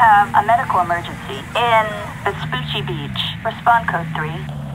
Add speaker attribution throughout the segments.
Speaker 1: have a medical emergency in Vespucci Beach. Respond code 3.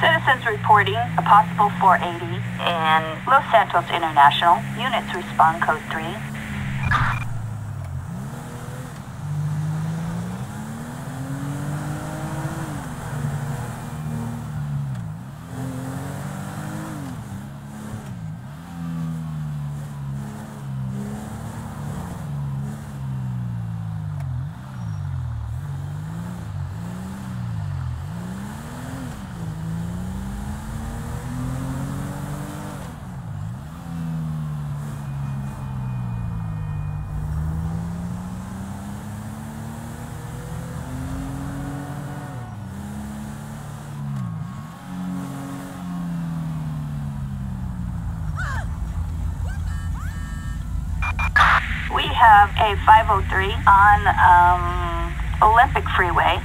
Speaker 1: Citizens reporting a possible 480 in Los Santos International. Units respond code 3. Have a 503 on um, Olympic Freeway.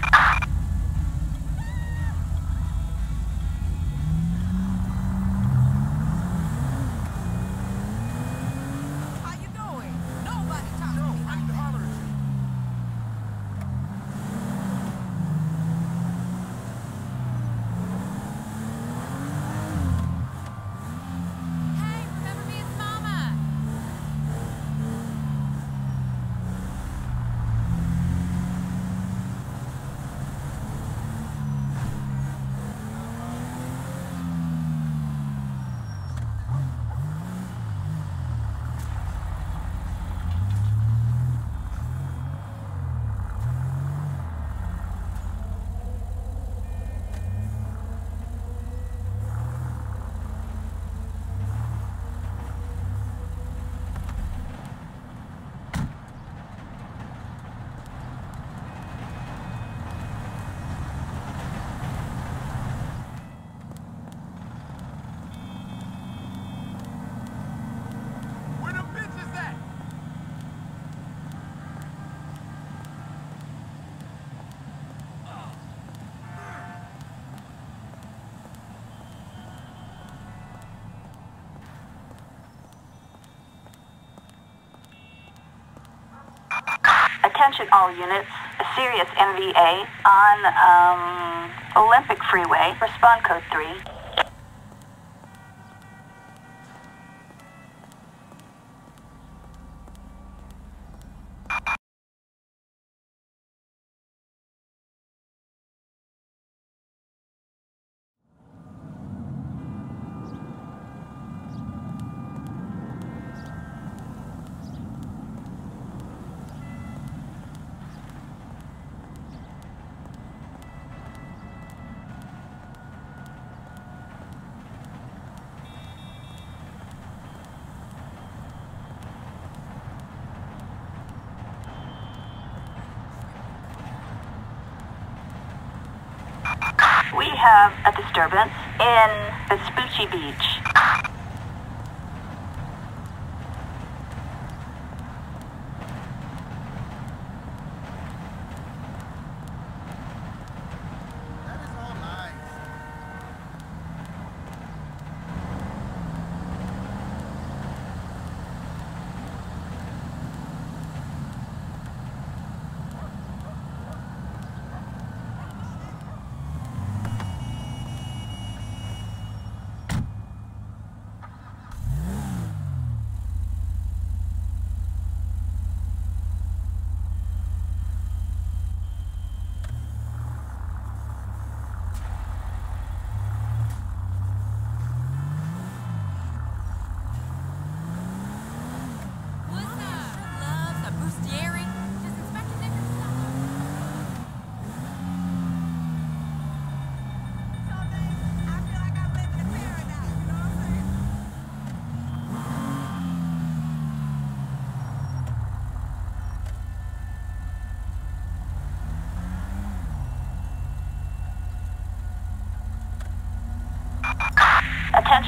Speaker 1: Attention all units. A serious MVA on um, Olympic Freeway. Respond code 3. We have a disturbance in the Vespucci Beach.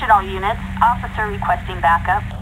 Speaker 1: All units. Officer requesting backup.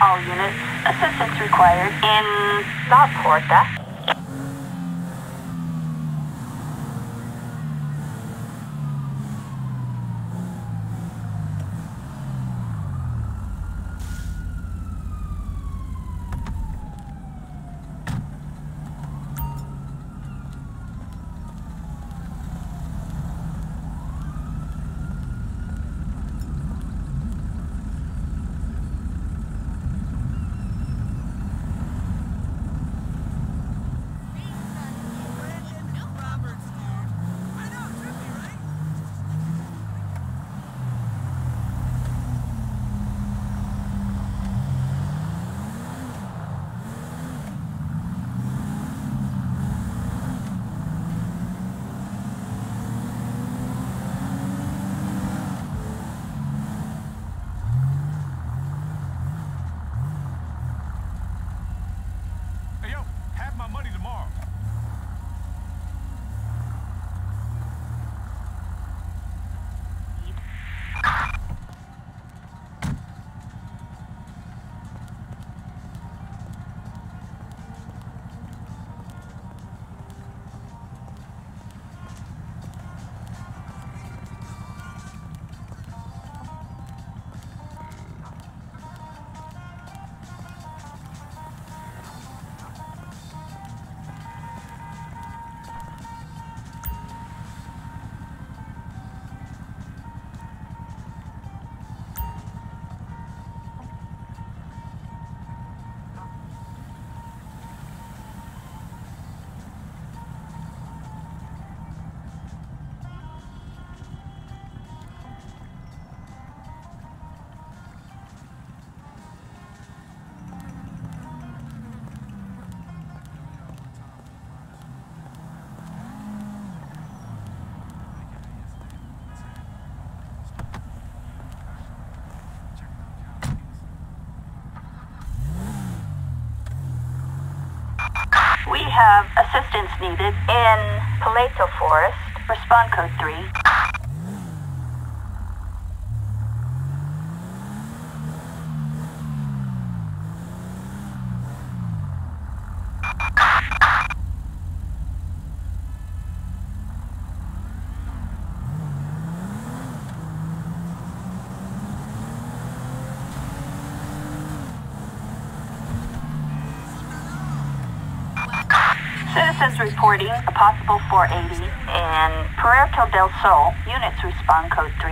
Speaker 1: All units. Assistance required in Southport.
Speaker 2: Nope.
Speaker 3: Have
Speaker 1: assistance needed in Paleto Forest. Respond code 3. Citizens reporting a possible 480 in Puerto del Sol. Units respond code 3.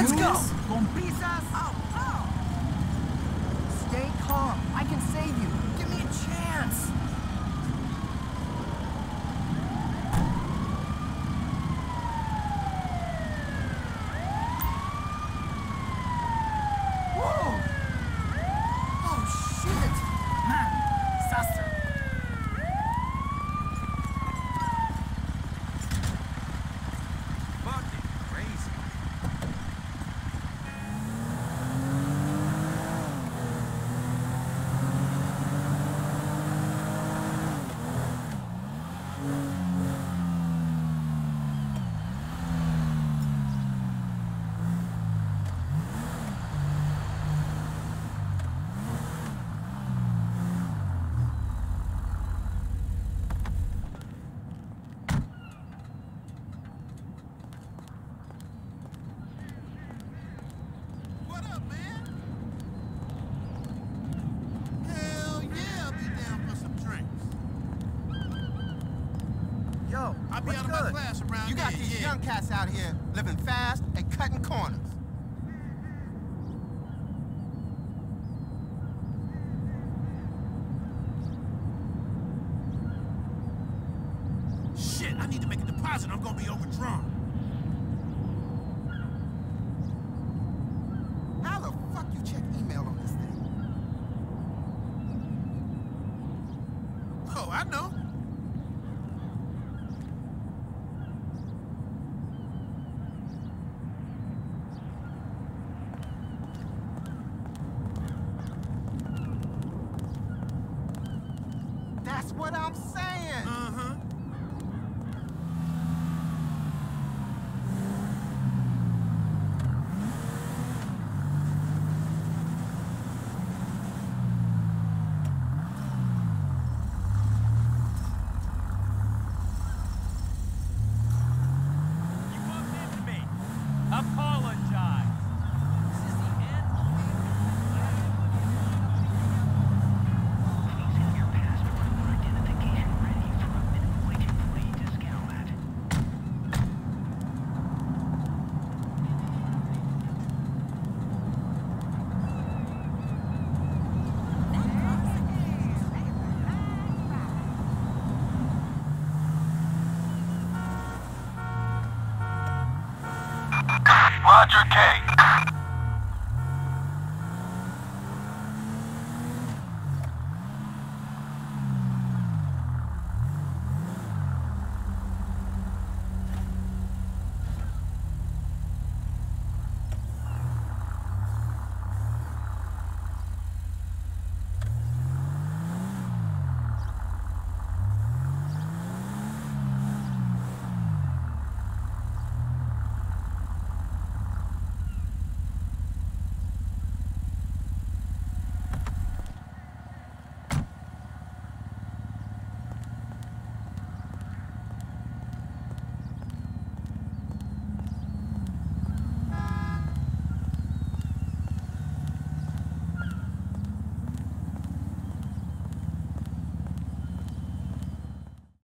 Speaker 2: Let's go.
Speaker 3: Con prisas.
Speaker 2: Oh. Stay calm. I can save you. Give me a chance.
Speaker 4: Young cats out here living fast and cutting corners.
Speaker 5: Shit, I need to make a deposit. I'm gonna be overdrawn.
Speaker 4: How the fuck you check email on this thing?
Speaker 5: Oh, I know.
Speaker 6: Roger K.